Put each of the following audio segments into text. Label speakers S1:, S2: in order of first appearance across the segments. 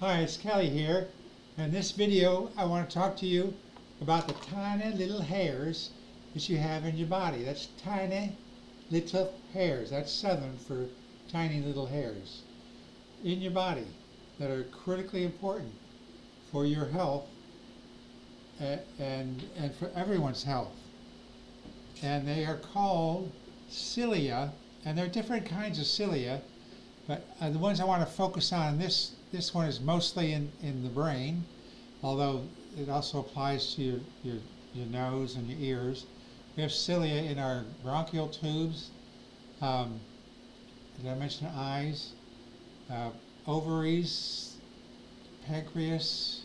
S1: Hi, it's Kelley here. In this video, I want to talk to you about the tiny little hairs that you have in your body. That's tiny little hairs. That's Southern for tiny little hairs in your body that are critically important for your health and, and for everyone's health. And they are called cilia, and there are different kinds of cilia, but uh, the ones I want to focus on in this this one is mostly in, in the brain, although it also applies to your, your, your nose and your ears. We have cilia in our bronchial tubes. Um, did I mention eyes? Uh, ovaries, pancreas,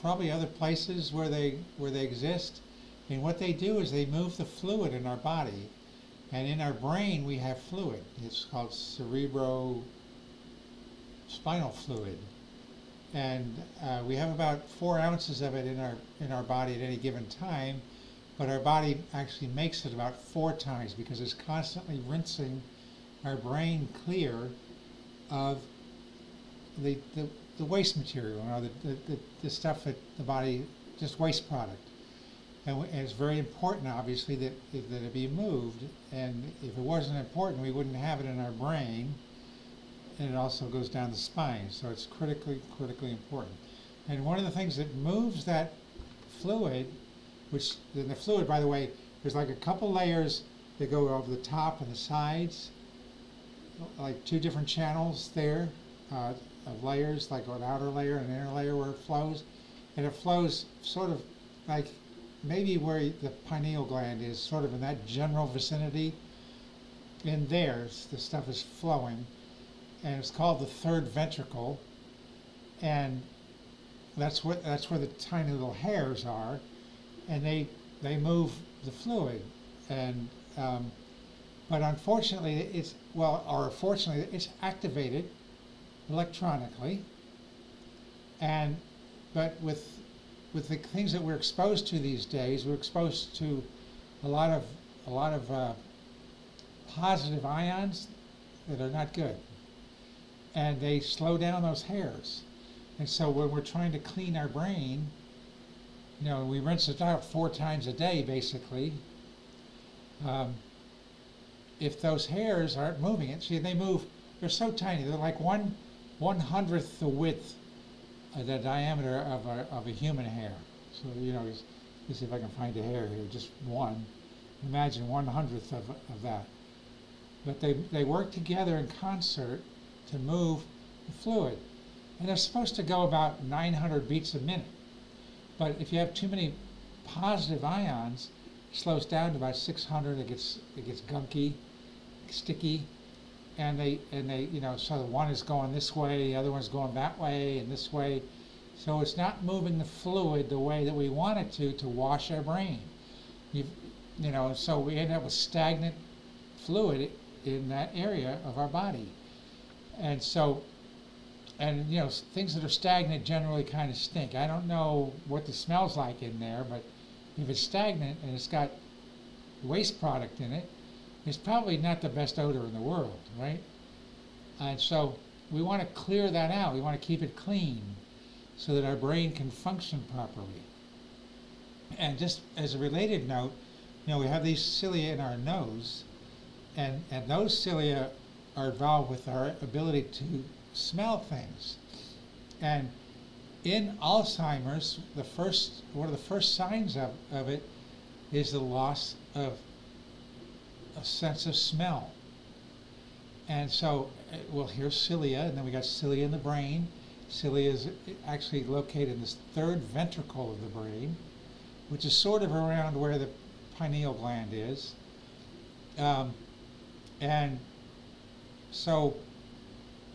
S1: probably other places where they where they exist. And what they do is they move the fluid in our body. And in our brain we have fluid. It's called cerebro spinal fluid. And uh, we have about four ounces of it in our, in our body at any given time, but our body actually makes it about four times because it's constantly rinsing our brain clear of the, the, the waste material, you know, the, the, the, stuff that the body, just waste product. And, and, it's very important, obviously, that, that it be moved. And if it wasn't important, we wouldn't have it in our brain and it also goes down the spine. So it's critically, critically important. And one of the things that moves that fluid, which the fluid, by the way, there's like a couple layers that go over the top and the sides, like two different channels there uh, of layers, like an outer layer and an inner layer where it flows. And it flows sort of like maybe where the pineal gland is, sort of in that general vicinity. In there, the stuff is flowing and it's called the third ventricle, and that's what that's where the tiny little hairs are, and they they move the fluid, and um, but unfortunately it's well or fortunately it's activated electronically, and but with with the things that we're exposed to these days, we're exposed to a lot of a lot of uh, positive ions that are not good and they slow down those hairs. And so when we're trying to clean our brain, you know, we rinse it out four times a day, basically. Um, if those hairs aren't moving it, see, they move, they're so tiny, they're like one one hundredth the width of the diameter of a, of a human hair. So, you know, let's see if I can find a hair here, just one. Imagine one hundredth of, of that. But they, they work together in concert to move the fluid. And they're supposed to go about 900 beats a minute. But if you have too many positive ions, it slows down to about 600. It gets it gets gunky, sticky, and they and they you know so the one is going this way, the other one's going that way and this way. So it's not moving the fluid the way that we want it to to wash our brain. you you know, so we end up with stagnant fluid in that area of our body. And so, and you know, things that are stagnant generally kind of stink. I don't know what the smell's like in there, but if it's stagnant and it's got waste product in it, it's probably not the best odor in the world, right? And so we want to clear that out. We want to keep it clean so that our brain can function properly. And just as a related note, you know, we have these cilia in our nose, and, and those cilia are involved with our ability to smell things. And in Alzheimer's, the first one of the first signs of, of it is the loss of a sense of smell. And so uh, we'll hear cilia, and then we got cilia in the brain. Cilia is actually located in this third ventricle of the brain, which is sort of around where the pineal gland is. Um, and so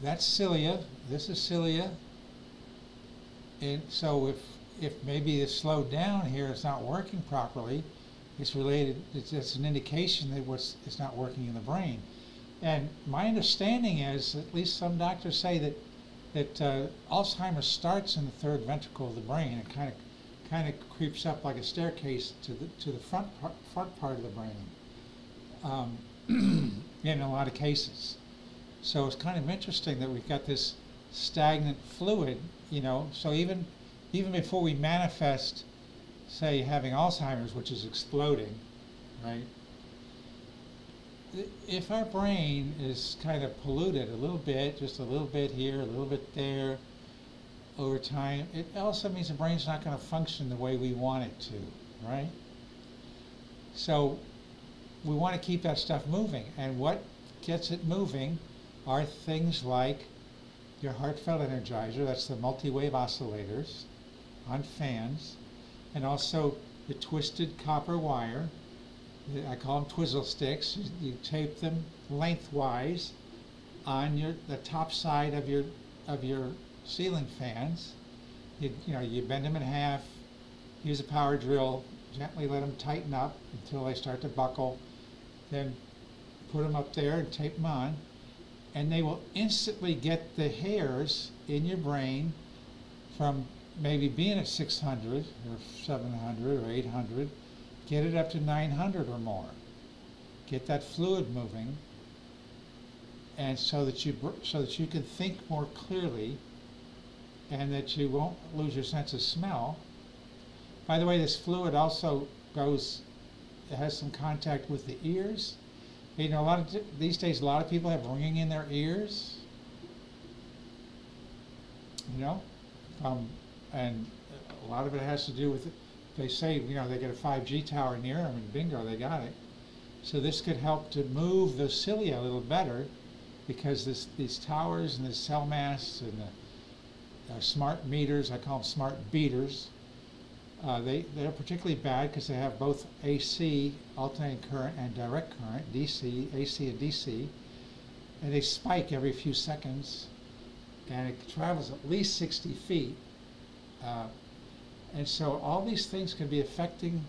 S1: that's cilia. This is cilia. And so if if maybe it's slowed down here, it's not working properly, it's related, it's, it's an indication that what's, it's not working in the brain. And my understanding is, at least some doctors say that that uh, Alzheimer's starts in the third ventricle of the brain. It kind of kind of creeps up like a staircase to the to the front part, front part of the brain. Um, in a lot of cases. So it's kind of interesting that we've got this stagnant fluid, you know, so even even before we manifest, say, having Alzheimer's, which is exploding, right? If our brain is kind of polluted a little bit, just a little bit here, a little bit there, over time, it also means the brain's not going to function the way we want it to, right? So we want to keep that stuff moving. And what gets it moving are things like your heartfelt energizer, that's the multi-wave oscillators on fans, and also the twisted copper wire. I call them twizzle sticks. You, tape them lengthwise on your the top side of your of your ceiling fans. You, you know you bend them in half. Use a power drill. Gently let them tighten up until they start to buckle. Then put them up there and tape them on and they will instantly get the hairs in your brain from maybe being at 600 or 700 or 800, get it up to 900 or more. Get that fluid moving, and so that you so that you can think more clearly, and that you won't lose your sense of smell. By the way, this fluid also goes, it has some contact with the ears you know, a lot of these days, a lot of people have ringing in their ears. You know, um, and a lot of it has to do with. They say, you know, they get a 5G tower near them, and bingo, they got it. So this could help to move the cilia a little better, because this, these towers and the cell masts and the uh, smart meters, I call them smart beaters, uh, they, they're particularly bad because they have both AC, alternating current, and direct current, DC, AC and DC, and they spike every few seconds, and it travels at least 60 feet. Uh, and so all these things can be affecting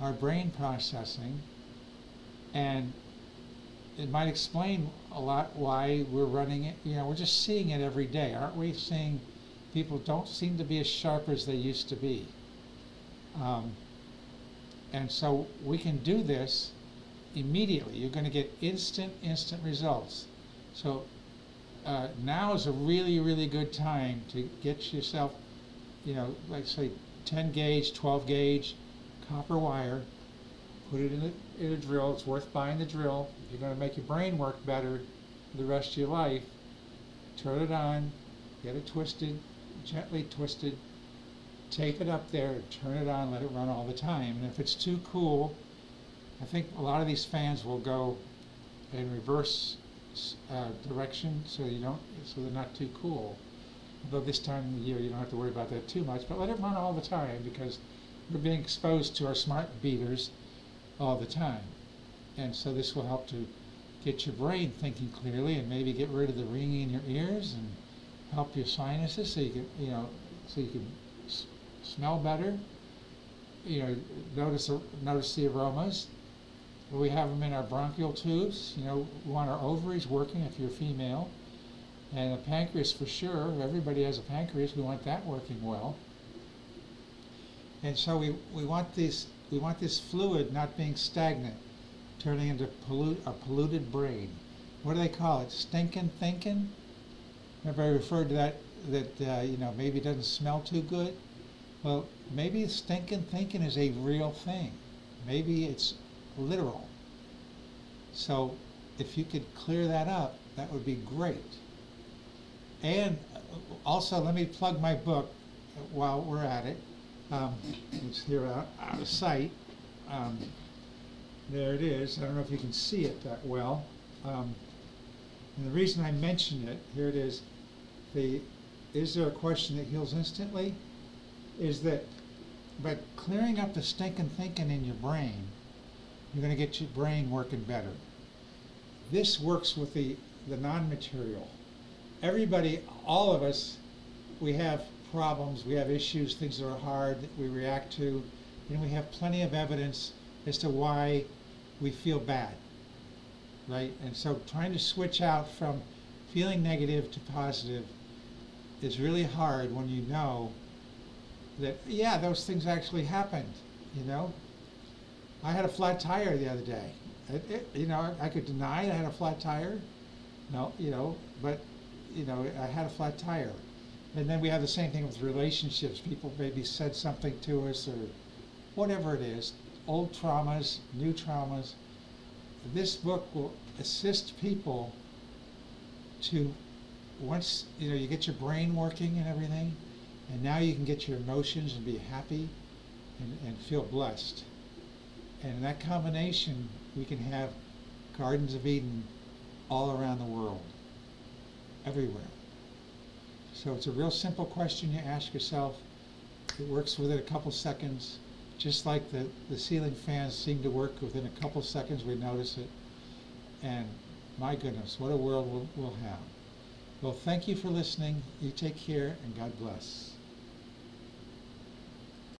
S1: our brain processing, and it might explain a lot why we're running it. You know, we're just seeing it every day, aren't we? Seeing people don't seem to be as sharp as they used to be. Um, and so we can do this immediately. You're going to get instant, instant results. So uh, now is a really, really good time to get yourself, you know, like say 10 gauge, 12 gauge copper wire, put it in a, in a drill. It's worth buying the drill. You're going to make your brain work better the rest of your life, turn it on, get it twisted, gently twisted, tape it up there, turn it on, let it run all the time. And if it's too cool, I think a lot of these fans will go in reverse uh, direction so you don't, so they're not too cool. Although this time of the year you don't have to worry about that too much, but let it run all the time because we're being exposed to our smart beaters all the time. And so this will help to get your brain thinking clearly and maybe get rid of the ringing in your ears and help your sinuses so you can, you know, so you can smell better. You know, notice notice the aromas. We have them in our bronchial tubes. You know, we want our ovaries working if you're female, and the pancreas for sure. Everybody has a pancreas. We want that working well. And so we, we want this we want this fluid not being stagnant, turning into pollute, a polluted brain. What do they call it? Stinking thinking. Remember I referred to that that uh, you know maybe it doesn't smell too good. Well, maybe stinking thinking is a real thing. Maybe it's literal. So if you could clear that up, that would be great. And also, let me plug my book while we're at it. Um, it's here out, out of sight. Um, there it is. I don't know if you can see it that well. Um, and the reason I mention it, here it is. The is there a question that heals instantly? Is that by clearing up the stinking thinking in your brain, you're going to get your brain working better. This works with the, the non-material. Everybody, all of us, we have problems, we have issues, things that are hard that we react to, and we have plenty of evidence as to why we feel bad, right? And so trying to switch out from feeling negative to positive is really hard when you know that, yeah, those things actually happened, you know. I had a flat tire the other day. It, it, you know, I could deny I had a flat tire. No, you know, but you know, I had a flat tire. And then we have the same thing with relationships. People maybe said something to us or whatever it is, old traumas, new traumas. This book will assist people to once you know you get your brain working and everything, and now you can get your emotions and be happy and, and feel blessed. And in that combination, we can have gardens of Eden all around the world, everywhere. So it's a real simple question you ask yourself. It works within a couple seconds, just like the, the ceiling fans seem to work within a couple seconds, we notice it. And my goodness, what a world we'll, we'll have. Well, thank you for listening. You take care and God bless.